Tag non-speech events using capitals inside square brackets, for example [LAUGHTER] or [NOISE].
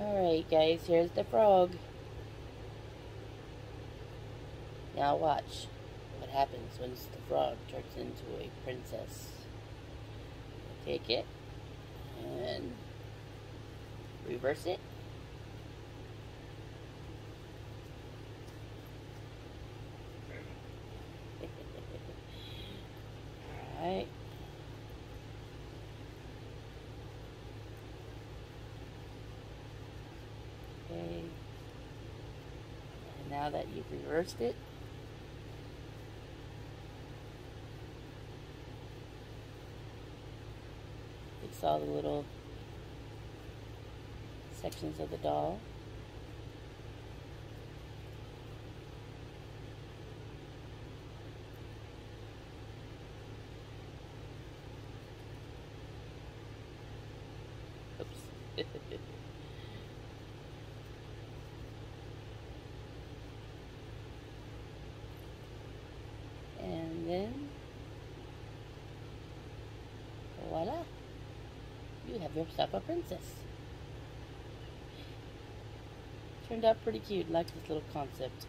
Alright guys, here's the frog. Now watch what happens once the frog turns into a princess. Take it and reverse it. [LAUGHS] Alright. Okay. And now that you've reversed it, fix all the little sections of the doll. Oops. [LAUGHS] then voila you have yourself a princess. Turned out pretty cute. Like this little concept